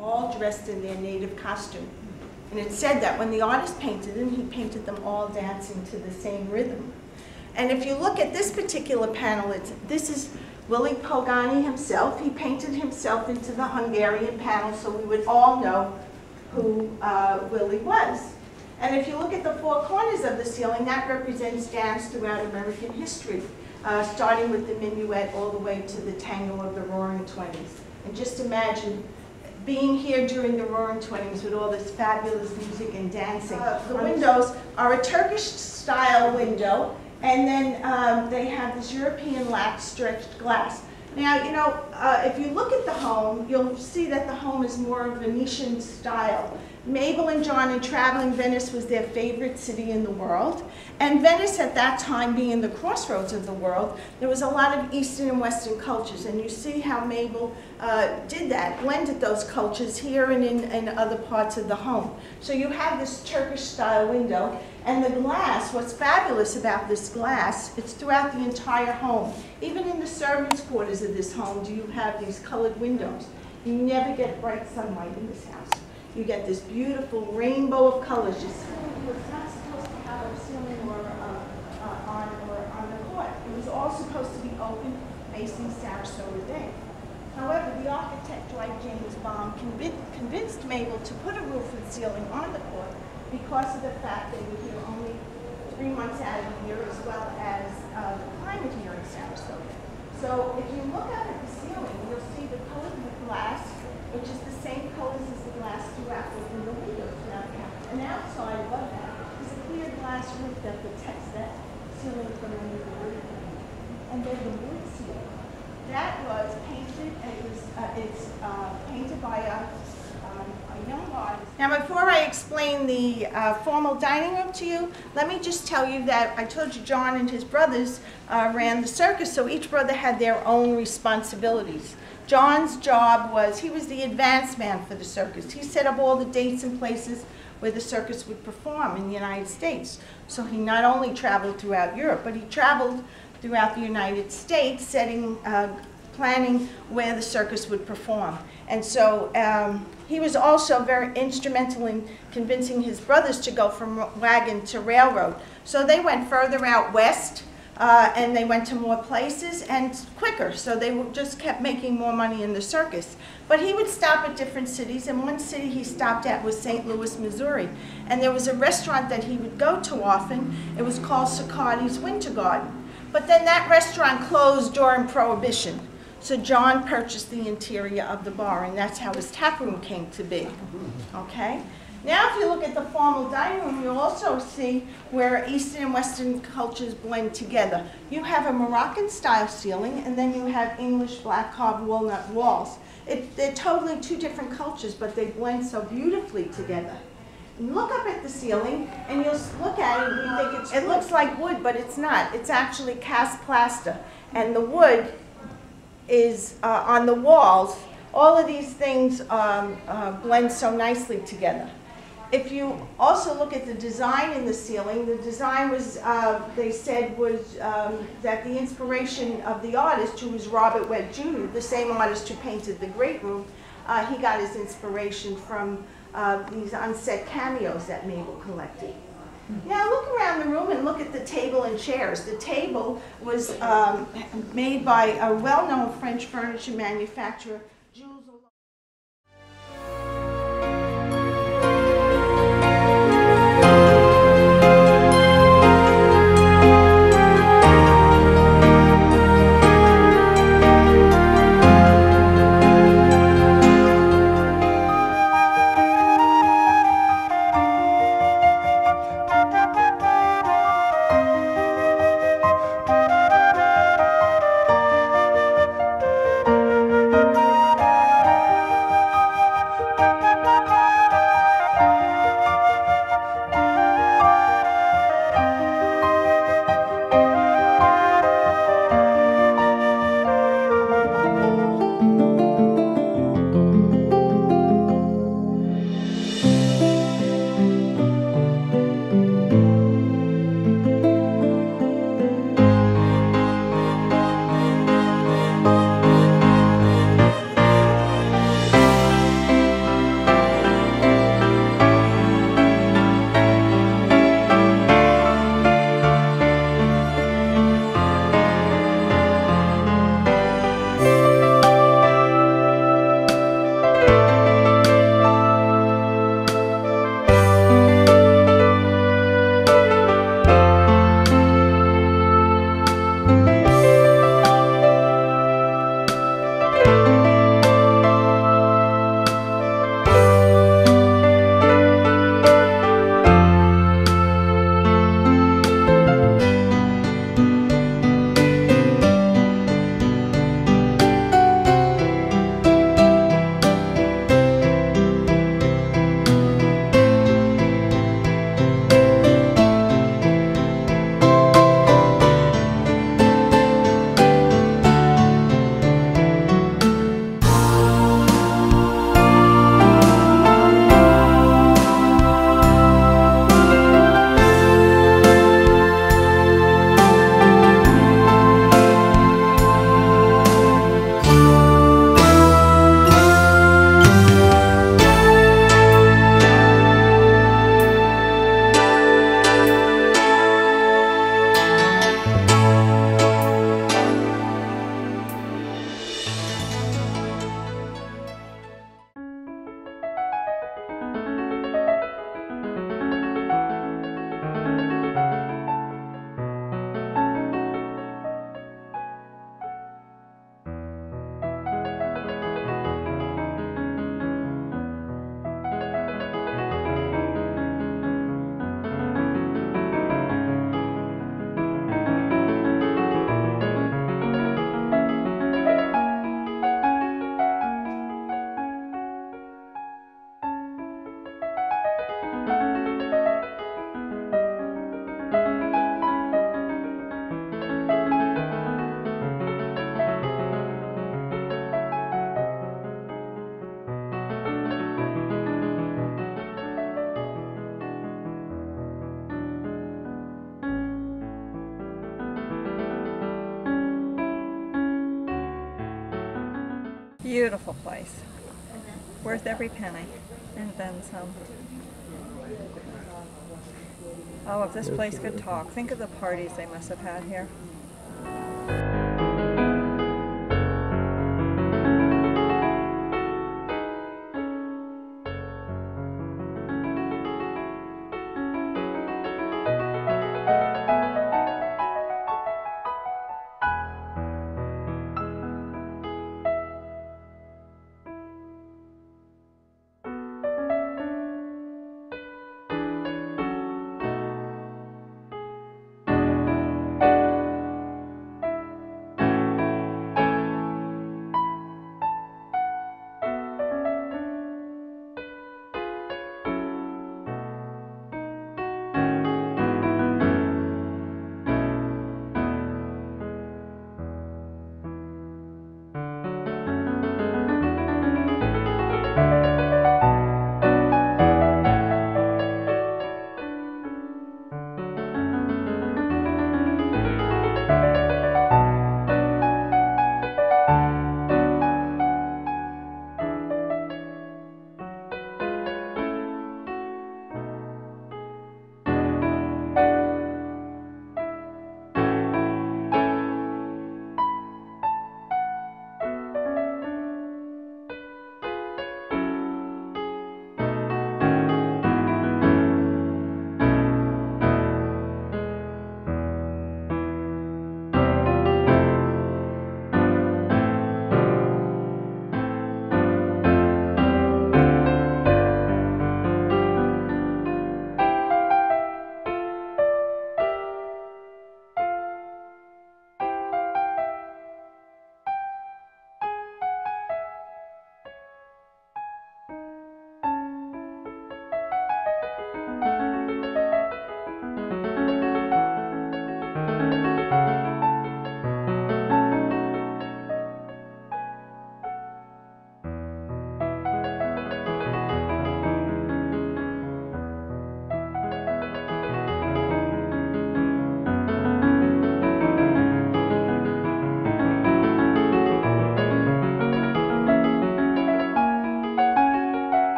all dressed in their native costume. And it said that when the artist painted them, he painted them all dancing to the same rhythm. And if you look at this particular panel, it's, this is Willy Pogany himself. He painted himself into the Hungarian panel so we would all know who uh, Willy was. And if you look at the four corners of the ceiling, that represents dance throughout American history, uh, starting with the minuet all the way to the tango of the Roaring Twenties. And just imagine being here during the Roaring Twenties with all this fabulous music and dancing. Uh, the windows are a Turkish style window, and then um, they have this European latch stretched glass. Now, you know, uh, if you look at the home, you'll see that the home is more Venetian style. Mabel and John in traveling Venice was their favorite city in the world. And Venice at that time being the crossroads of the world, there was a lot of Eastern and Western cultures. And you see how Mabel uh, did that, blended those cultures here and in, in other parts of the home. So you have this Turkish style window. And the glass, what's fabulous about this glass, it's throughout the entire home. Even in the servants' quarters of this home do you have these colored windows. You never get bright sunlight in this house. You get this beautiful rainbow of colors. Just it's not supposed to have a ceiling or uh, uh, on or on the court. It was all supposed to be open, facing Sarasota Bay. However, the architect Dwight James Baum convinced, convinced Mabel to put a roof and ceiling on the court because of the fact that were here only three months out of the year, as well as uh, the climate here in Sarasota. So if you look out at the ceiling, you'll see the colored glass, which is the same colors as the glass throughout within the windows throughout the house. And outside above that is a clear glass roof that protects that ceiling from any wood. And then the wood ceiling. That was painted, and it was, uh, it's uh, painted by a, um, young. Now, before I explain the uh, formal dining room to you, let me just tell you that I told you John and his brothers uh, ran the circus, so each brother had their own responsibilities. John's job was, he was the advance man for the circus. He set up all the dates and places where the circus would perform in the United States. So he not only traveled throughout Europe, but he traveled throughout the United States, setting, uh, planning where the circus would perform. And so um, he was also very instrumental in convincing his brothers to go from wagon to railroad. So they went further out west uh, and they went to more places and quicker. So they just kept making more money in the circus. But he would stop at different cities, and one city he stopped at was St. Louis, Missouri. And there was a restaurant that he would go to often. It was called Cicardi's Winter Garden. But then that restaurant closed during Prohibition. So John purchased the interior of the bar, and that's how his tap room came to be. Okay? Now, if you look at the formal dining room, you'll also see where Eastern and Western cultures blend together. You have a Moroccan-style ceiling, and then you have English black carved walnut walls. It, they're totally two different cultures, but they blend so beautifully together. look up at the ceiling, and you'll look at it, and you think it's, it looks like wood, but it's not. It's actually cast plaster, and the wood is uh, on the walls. All of these things um, uh, blend so nicely together if you also look at the design in the ceiling, the design was, uh, they said, was um, that the inspiration of the artist, who was Robert Webb Jr., the same artist who painted the Great Room, uh, he got his inspiration from uh, these unset cameos that Mabel collected. Now look around the room and look at the table and chairs. The table was um, made by a well-known French furniture manufacturer, Beautiful place. Worth every penny. And then some. Oh, if this place could talk, think of the parties they must have had here.